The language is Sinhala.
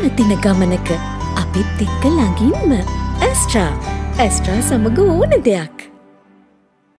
යන ගමනක අපිත් එක්ක ළඟින්ම. ඇස්ට්‍රා. ඇස්ට්‍රා සමඟ ඕන දෙයක්.